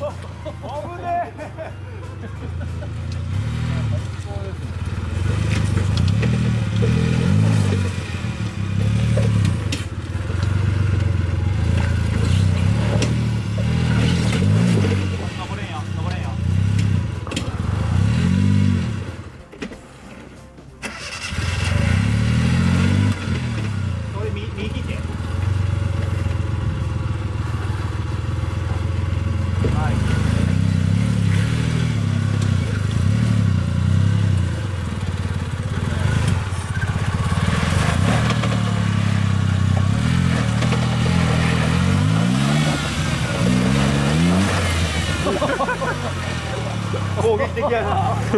危ねえ。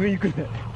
グイグイ行くね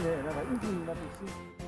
いいねなんか渦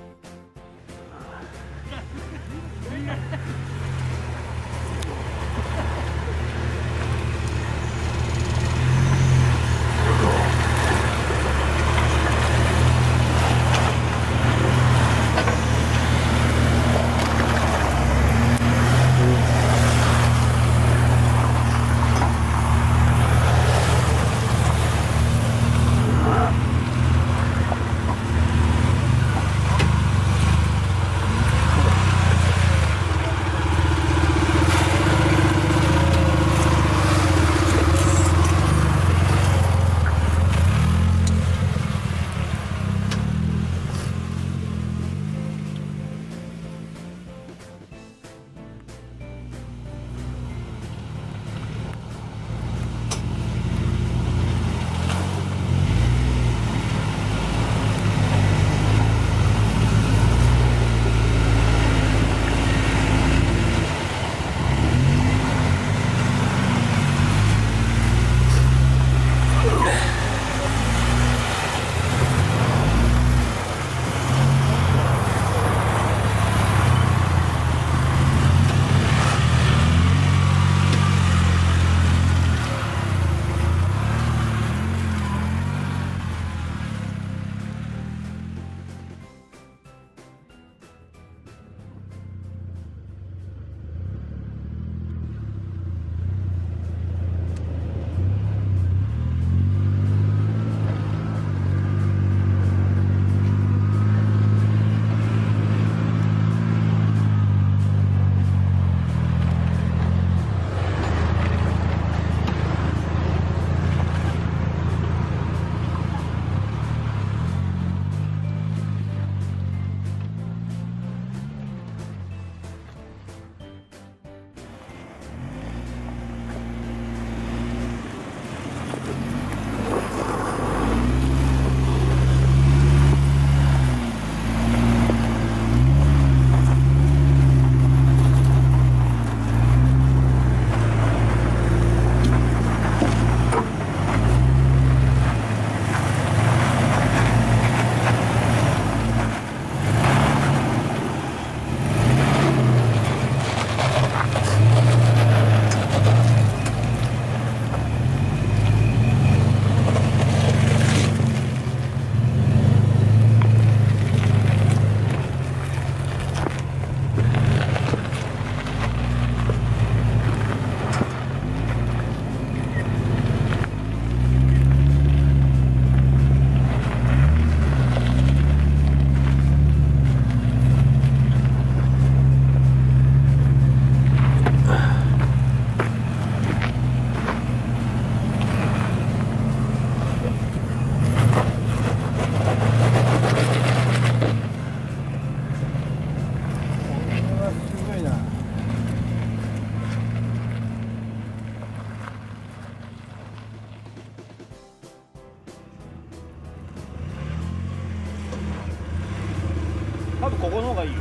分ここの方がいいよ。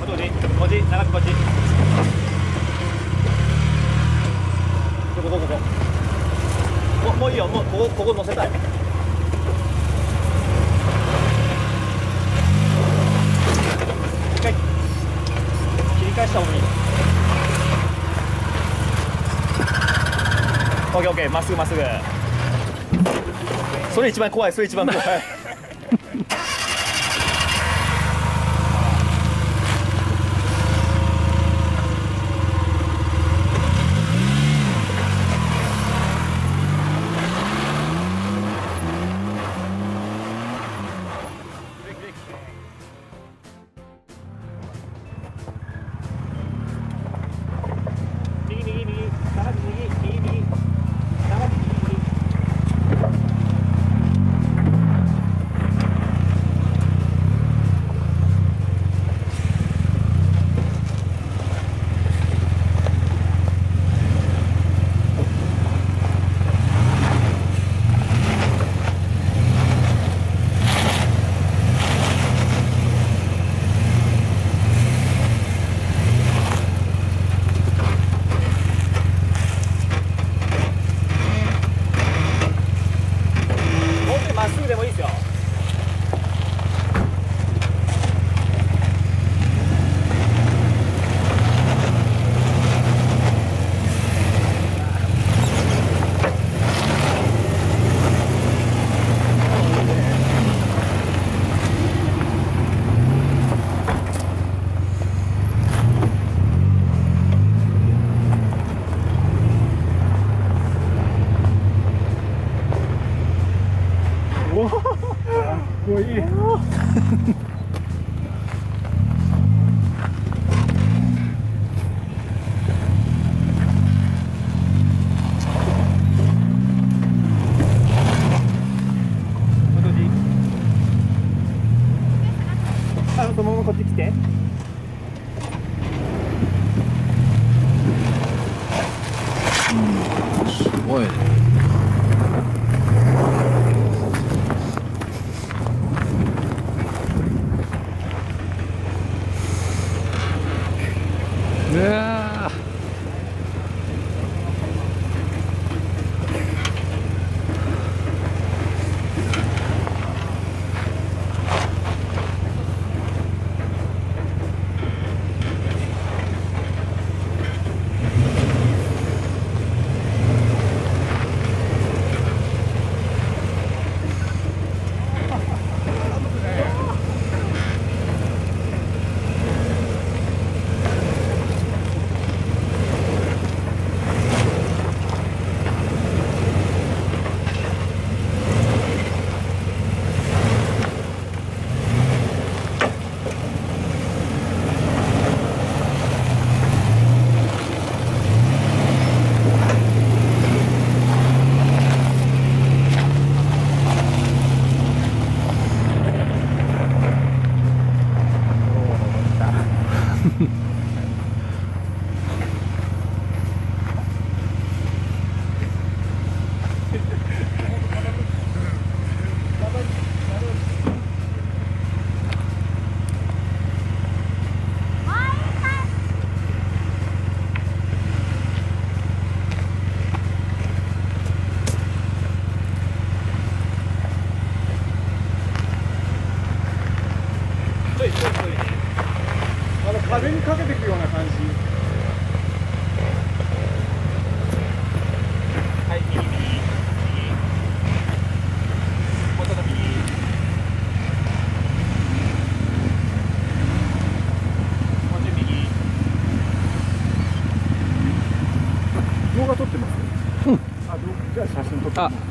こっちこっち。長くこっち。ここここもういいよ。もうここここ乗せたい。一回切り返した方 OKOK まっすぐまっすぐ。れ一番怖いそれ一番怖い右右右下がって右右右下がって右右もうちょいまっすぐでもいいですよおおかっこいいあそのままこっち来て。すごいね。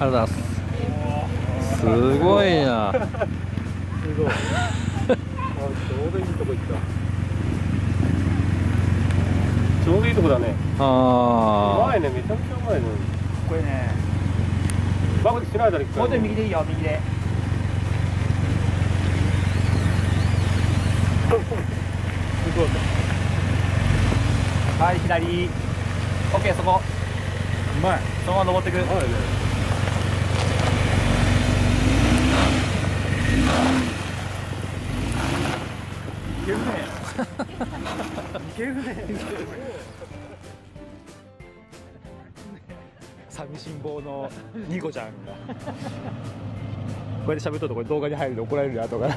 りがとうございます。すごいな。すごい。あちょうどいいとこ行った。ちょうどいいとこだね。うあまいねめちゃめちゃうまいね。これねバクでしないだろ一回。もうちょい右でいいよ右で。すごいはい左。オッケーそこ。うまい。そのまま登ってく。うまいけるね。いけるね。寂しん坊のニコちゃんがこうやって喋ったとこに動画に入ると怒られるなとか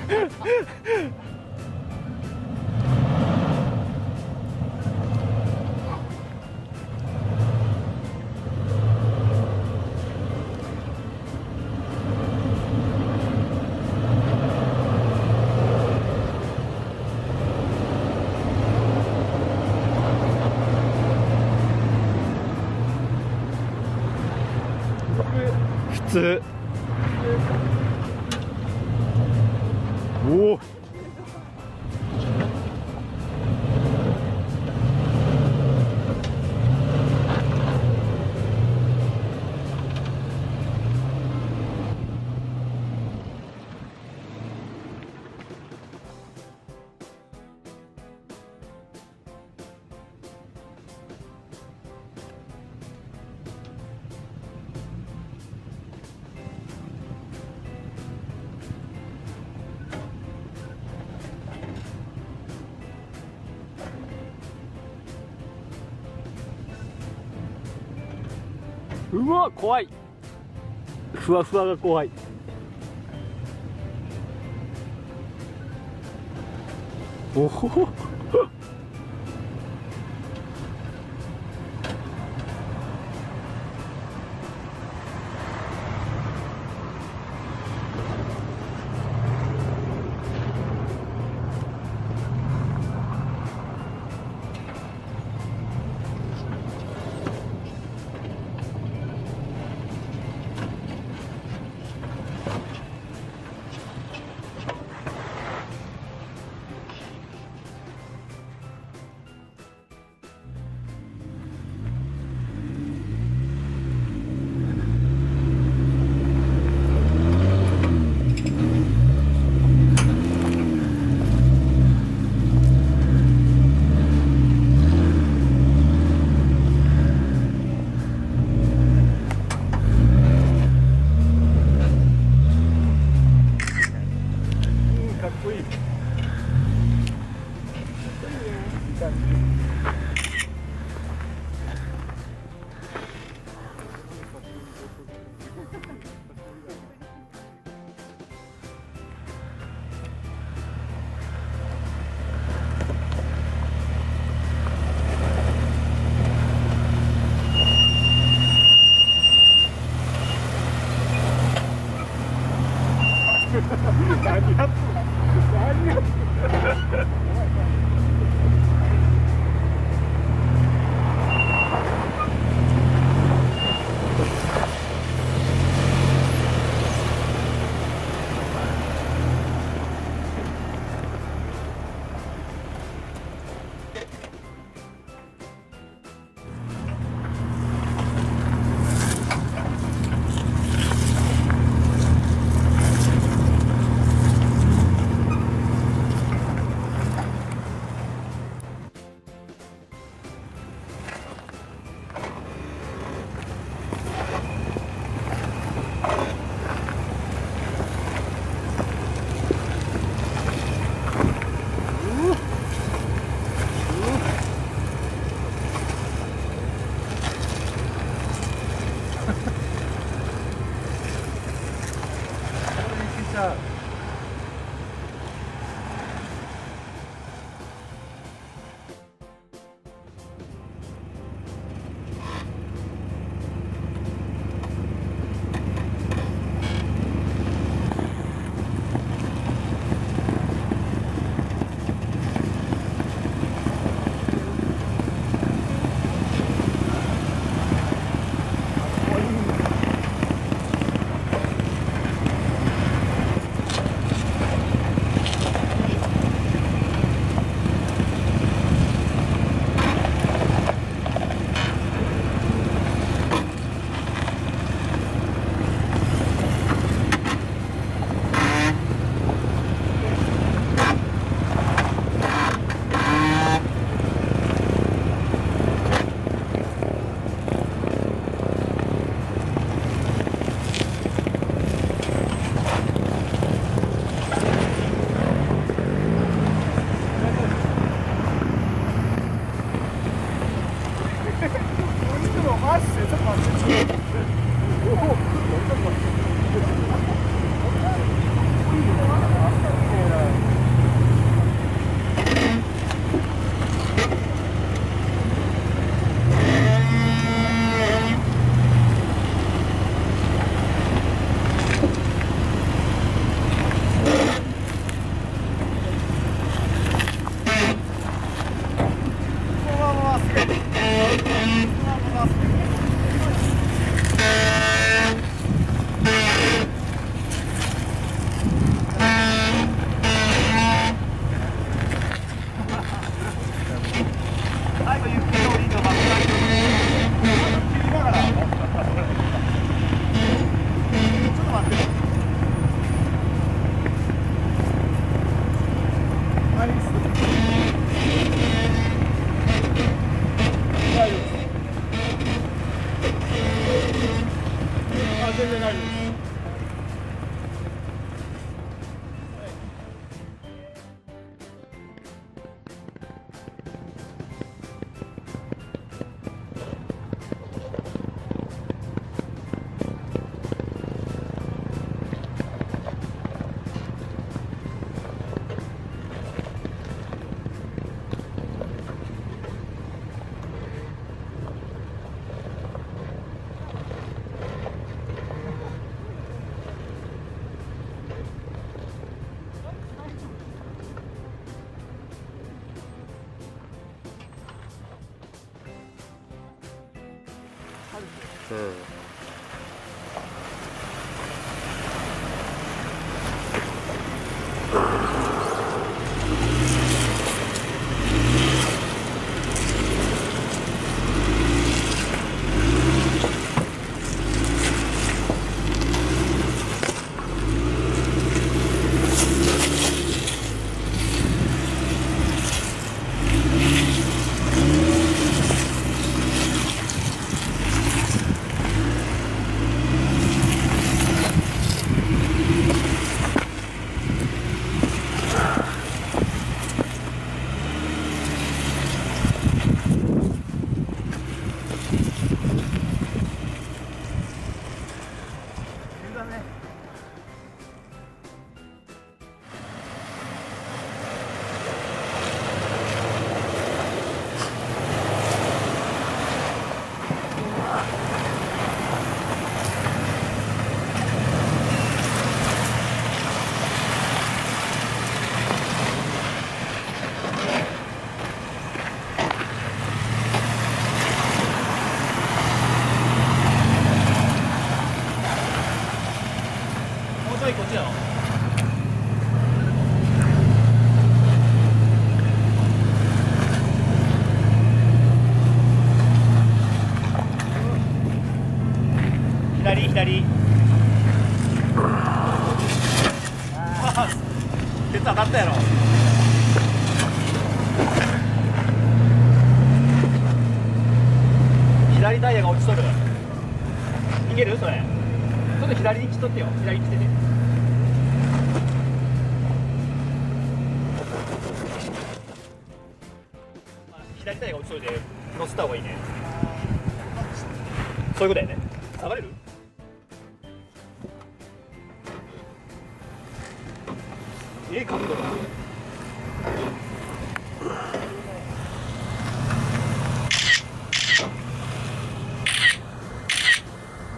つうわ怖い。ふわふわが怖い。おほほ。 그 そういうことやね。下がれる？ええ角度だ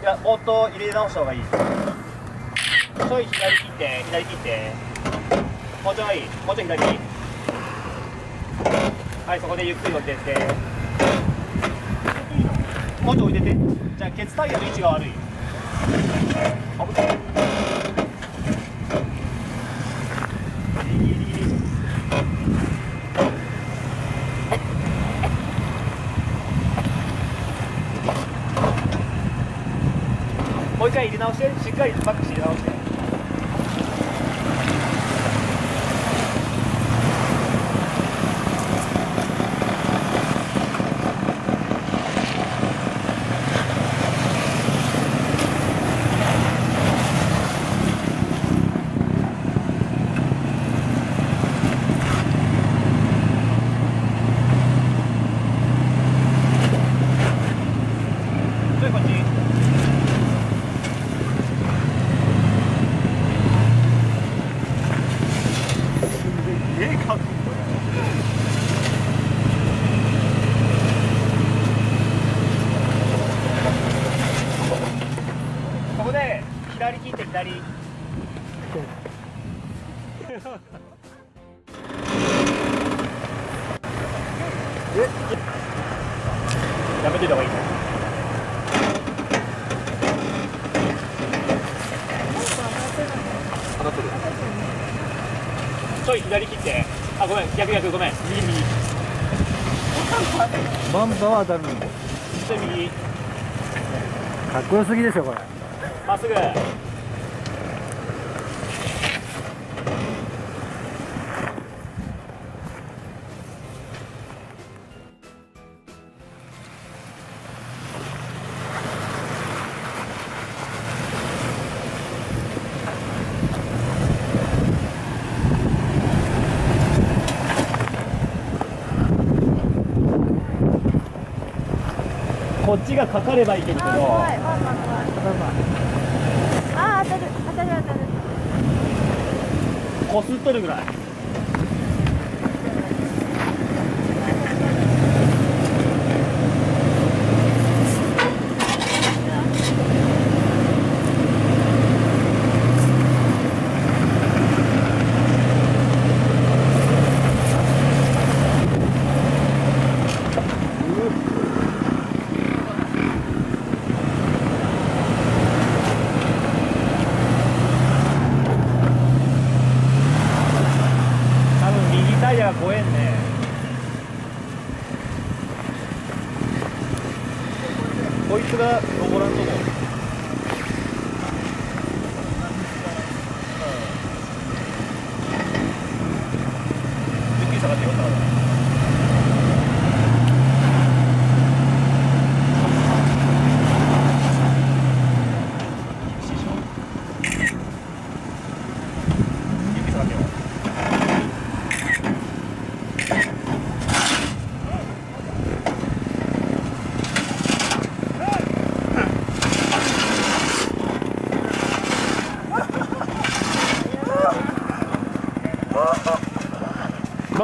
いやもっと入れ直した方がいい。ちょい左切って左切って。もうちょいもうちょい左。はいそこでゆっくり降りてって。もうちょい置いてて。じゃあケツタイヤの位置が悪い。もう一回入れ直して。しっかりバックして入れ直してちょいこっちええかここで左切って左やめといた方がいいねちょい左切ってあごめん逆逆ごめん右右バンバは当たるんでちょい右。かっこよすぎでしょこれ。まっすぐちがかかればいいけど。あ当たる。当たる当たる。こすっとるぐらい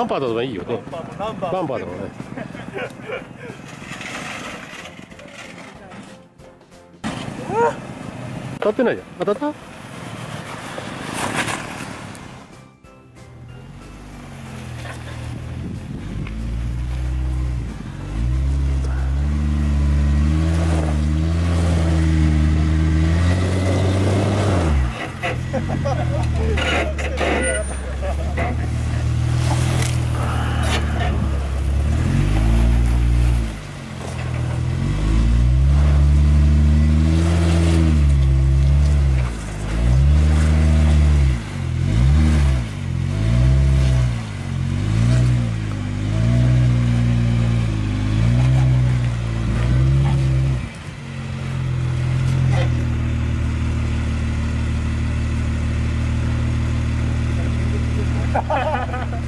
バンパーだといいよね。ナンバンパーだもんね。当たってないじゃん。当たった？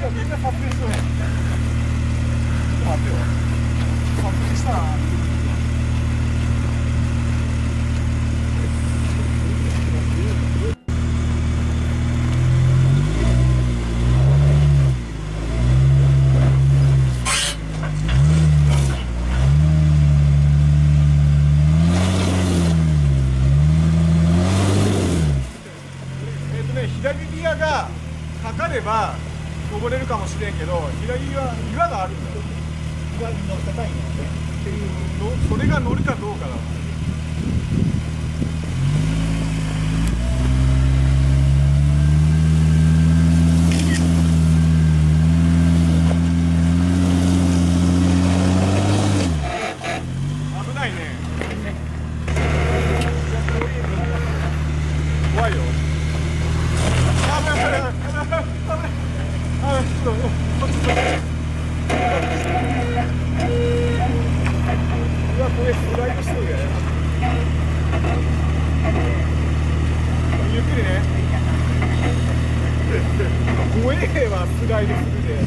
えっとね、左ギアがかかれば登れるかもしれんけど左は岩があるんだよ。岩に乗りたいのっていうのそれが乗るかどうかだ危ないね怖いよあ危ない危ない危ない危ない危ないあちょっとこっちちょっとうわこれスライドしそうだよゆっくりね怖えわスライドするで。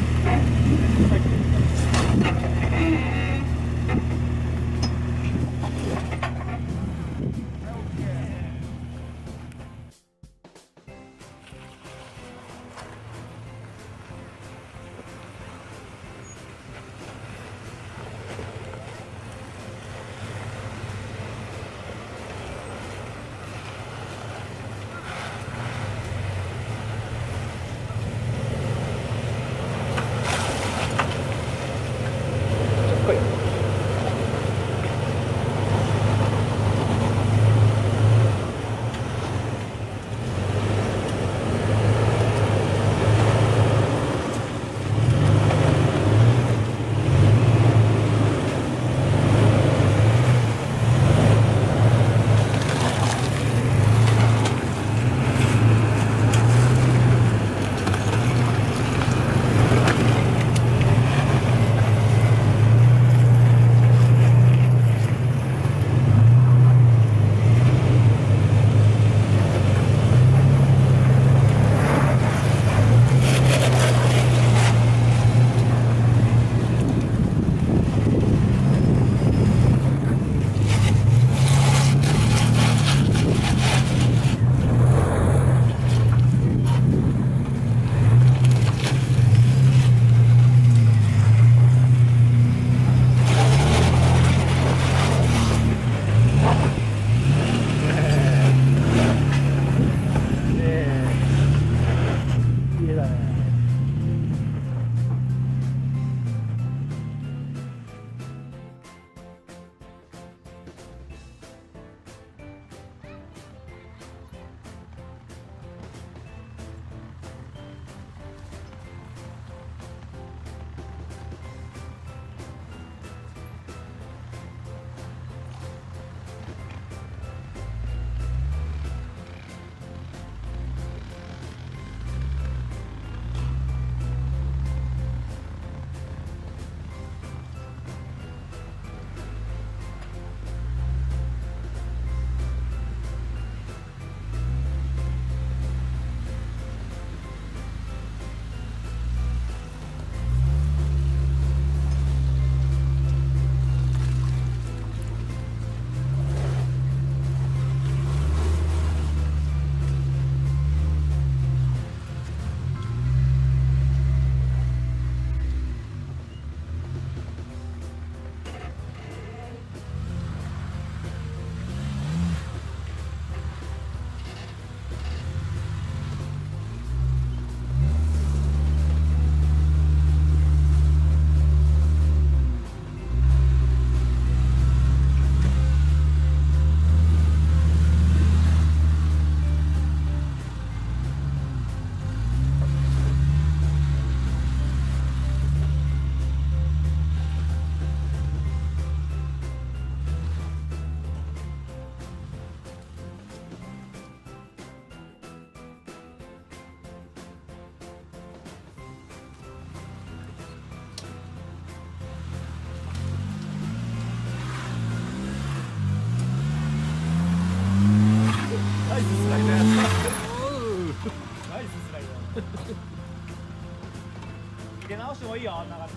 以啊，那个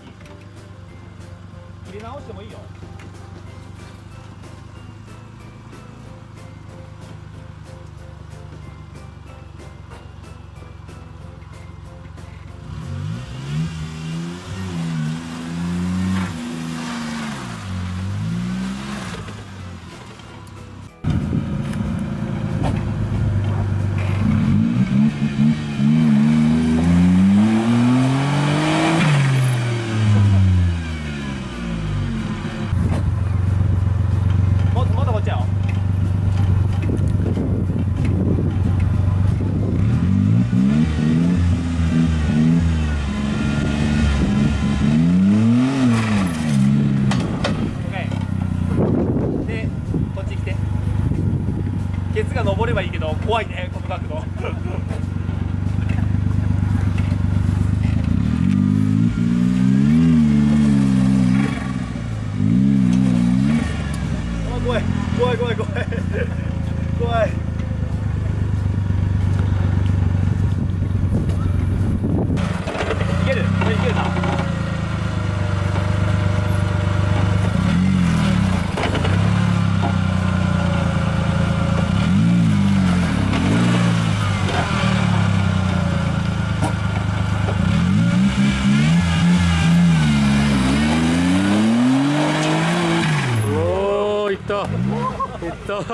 ればいいけど怖いねこの角度